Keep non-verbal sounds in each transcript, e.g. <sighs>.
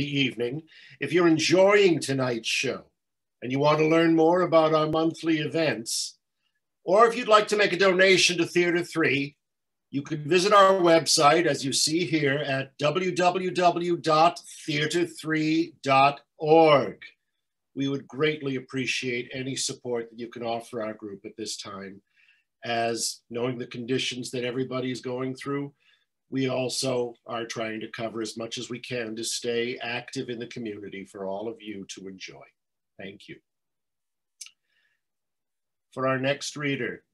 evening. If you're enjoying tonight's show and you want to learn more about our monthly events, or if you'd like to make a donation to Theatre 3, you can visit our website, as you see here, at www.theatre3.org. We would greatly appreciate any support that you can offer our group at this time, as knowing the conditions that everybody is going through, we also are trying to cover as much as we can to stay active in the community for all of you to enjoy. Thank you. For our next reader,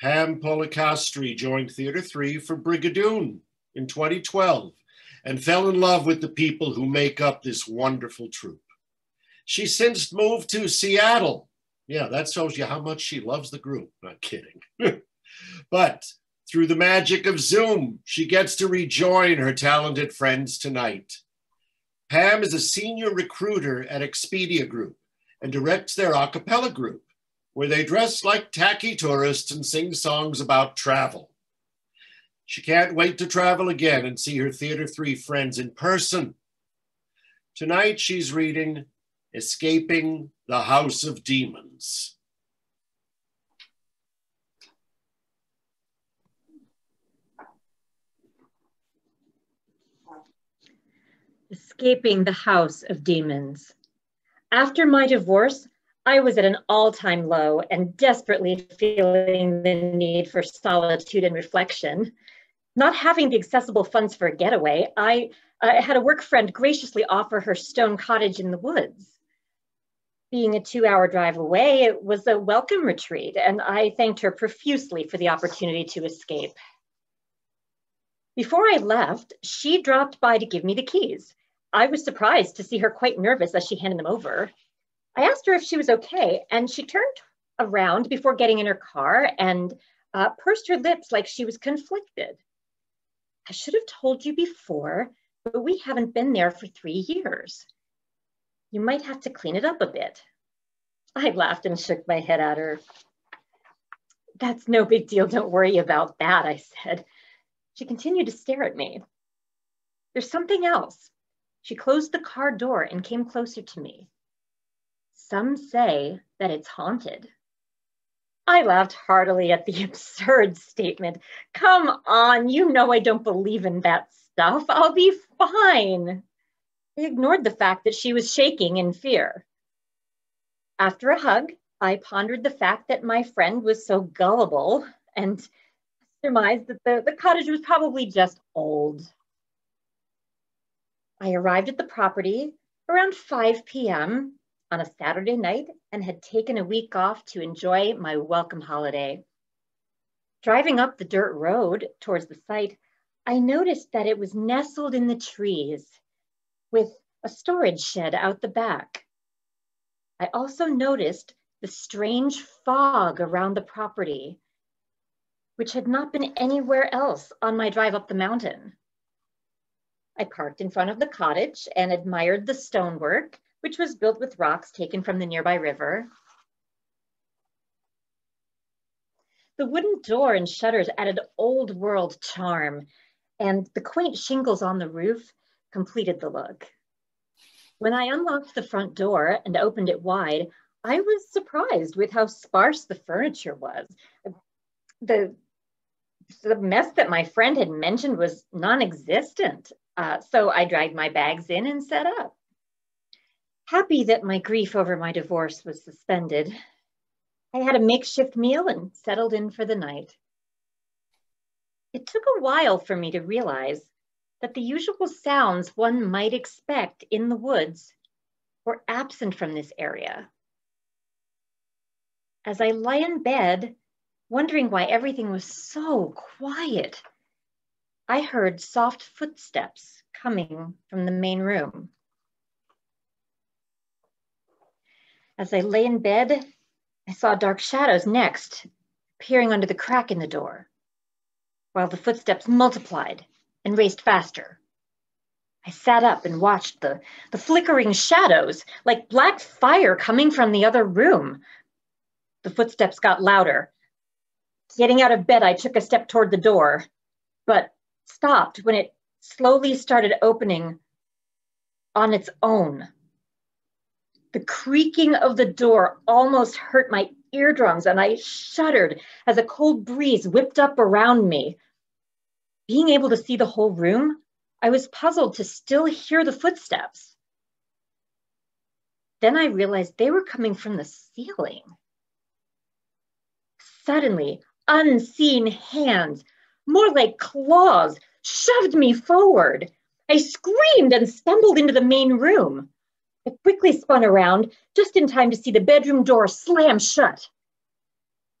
Pam Policastri joined Theatre 3 for Brigadoon in 2012 and fell in love with the people who make up this wonderful troupe. She since moved to Seattle. Yeah, that shows you how much she loves the group. Not kidding. <laughs> but through the magic of Zoom, she gets to rejoin her talented friends tonight. Pam is a senior recruiter at Expedia Group and directs their a cappella group, where they dress like tacky tourists and sing songs about travel. She can't wait to travel again and see her Theatre 3 friends in person. Tonight, she's reading Escaping the House of Demons. Escaping the house of demons. After my divorce, I was at an all time low and desperately feeling the need for solitude and reflection. Not having the accessible funds for a getaway, I had a work friend graciously offer her stone cottage in the woods. Being a two hour drive away, it was a welcome retreat, and I thanked her profusely for the opportunity to escape. Before I left, she dropped by to give me the keys. I was surprised to see her quite nervous as she handed them over. I asked her if she was okay, and she turned around before getting in her car and uh, pursed her lips like she was conflicted. I should have told you before, but we haven't been there for three years. You might have to clean it up a bit. I laughed and shook my head at her. That's no big deal. Don't worry about that, I said. She continued to stare at me. There's something else. She closed the car door and came closer to me. Some say that it's haunted. I laughed heartily at the <laughs> absurd statement. Come on, you know I don't believe in that stuff. I'll be fine. I ignored the fact that she was shaking in fear. After a hug, I pondered the fact that my friend was so gullible and surmised that the, the cottage was probably just old. I arrived at the property around 5 p.m. on a Saturday night and had taken a week off to enjoy my welcome holiday. Driving up the dirt road towards the site, I noticed that it was nestled in the trees with a storage shed out the back. I also noticed the strange fog around the property, which had not been anywhere else on my drive up the mountain. I parked in front of the cottage and admired the stonework, which was built with rocks taken from the nearby river. The wooden door and shutters added old world charm, and the quaint shingles on the roof completed the look. When I unlocked the front door and opened it wide, I was surprised with how sparse the furniture was. The, the mess that my friend had mentioned was non existent. Uh, so I dragged my bags in and set up. Happy that my grief over my divorce was suspended, I had a makeshift meal and settled in for the night. It took a while for me to realize that the usual sounds one might expect in the woods were absent from this area. As I lay in bed, wondering why everything was so quiet, I heard soft footsteps coming from the main room. As I lay in bed, I saw dark shadows next, peering under the crack in the door, while the footsteps multiplied and raced faster. I sat up and watched the, the flickering shadows like black fire coming from the other room. The footsteps got louder. Getting out of bed, I took a step toward the door, but stopped when it slowly started opening on its own. The creaking of the door almost hurt my eardrums, and I shuddered as a cold breeze whipped up around me. Being able to see the whole room, I was puzzled to still hear the footsteps. Then I realized they were coming from the ceiling. Suddenly, unseen hands, more like claws, shoved me forward. I screamed and stumbled into the main room. I quickly spun around just in time to see the bedroom door slam shut.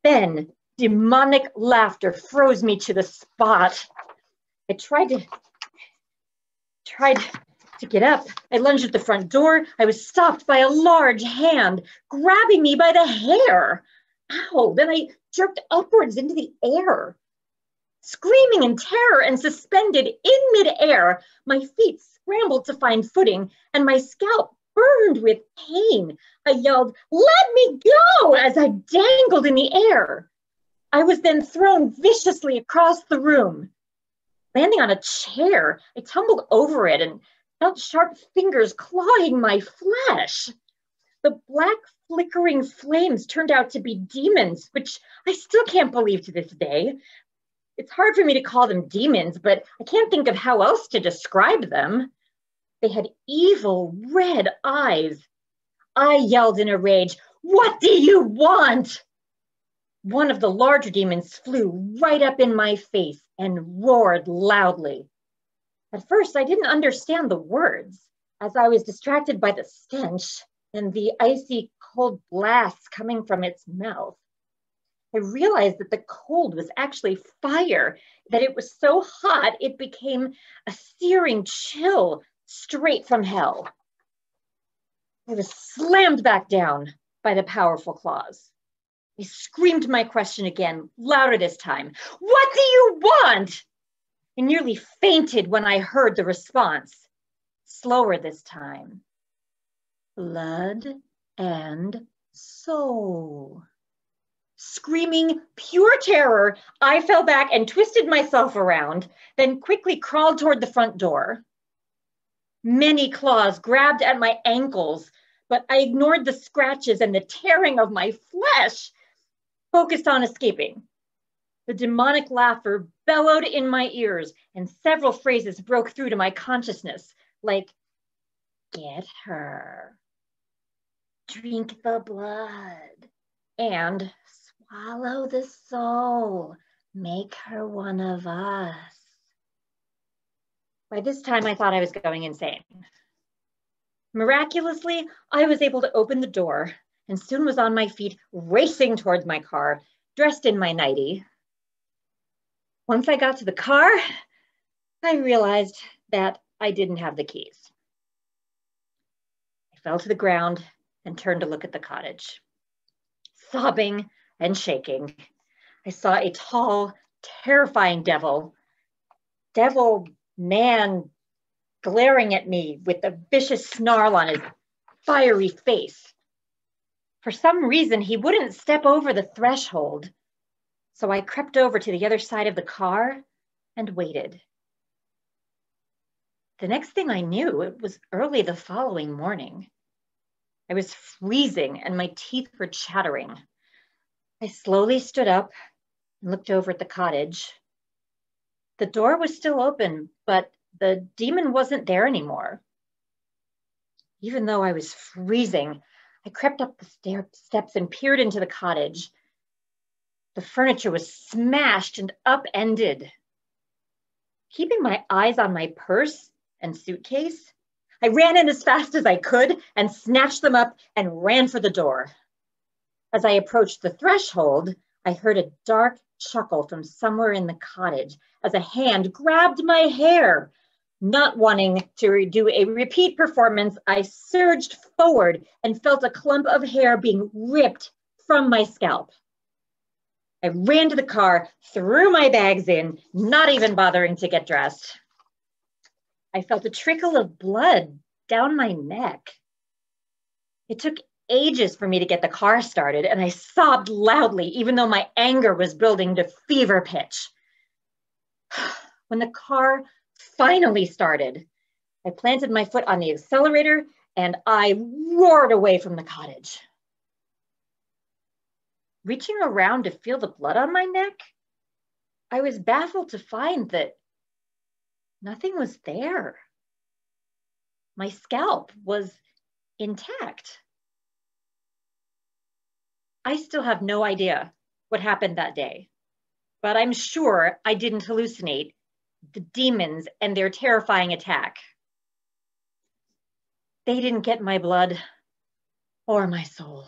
Then demonic laughter froze me to the spot. I tried to tried to get up. I lunged at the front door. I was stopped by a large hand grabbing me by the hair. Ow! Then I jerked upwards into the air. Screaming in terror and suspended in midair, my feet scrambled to find footing and my scalp burned with pain. I yelled, Let me go! as I dangled in the air. I was then thrown viciously across the room. Landing on a chair, I tumbled over it and felt sharp fingers clawing my flesh. The black flickering flames turned out to be demons, which I still can't believe to this day. It's hard for me to call them demons, but I can't think of how else to describe them. They had evil red eyes. I yelled in a rage, What do you want? One of the larger demons flew right up in my face and roared loudly. At first, I didn't understand the words as I was distracted by the stench and the icy cold blasts coming from its mouth. I realized that the cold was actually fire, that it was so hot it became a searing chill straight from hell. I was slammed back down by the powerful claws. I screamed my question again, louder this time. What do you want? I nearly fainted when I heard the response. Slower this time. Blood and soul. Screaming pure terror, I fell back and twisted myself around, then quickly crawled toward the front door. Many claws grabbed at my ankles, but I ignored the scratches and the tearing of my flesh, focused on escaping. The demonic laughter bellowed in my ears, and several phrases broke through to my consciousness, like, get her, drink the blood, and swallow the soul, make her one of us. By this time, I thought I was going insane. Miraculously, I was able to open the door and soon was on my feet, racing towards my car, dressed in my nightie. Once I got to the car, I realized that I didn't have the keys. I fell to the ground and turned to look at the cottage. Sobbing and shaking, I saw a tall, terrifying devil, devil man glaring at me with a vicious snarl on his fiery face. For some reason, he wouldn't step over the threshold, so I crept over to the other side of the car and waited. The next thing I knew, it was early the following morning. I was freezing and my teeth were chattering. I slowly stood up and looked over at the cottage. The door was still open, but the demon wasn't there anymore. Even though I was freezing, I crept up the stair steps and peered into the cottage. The furniture was smashed and upended. Keeping my eyes on my purse and suitcase, I ran in as fast as I could and snatched them up and ran for the door. As I approached the threshold, I heard a dark chuckle from somewhere in the cottage as a hand grabbed my hair. Not wanting to do a repeat performance, I surged forward and felt a clump of hair being ripped from my scalp. I ran to the car, threw my bags in, not even bothering to get dressed. I felt a trickle of blood down my neck. It took ages for me to get the car started, and I sobbed loudly, even though my anger was building to fever pitch. <sighs> When the car finally started, I planted my foot on the accelerator and I roared away from the cottage. Reaching around to feel the blood on my neck, I was baffled to find that nothing was there. My scalp was intact. I still have no idea what happened that day, but I'm sure I didn't hallucinate the demons and their terrifying attack. They didn't get my blood or my soul.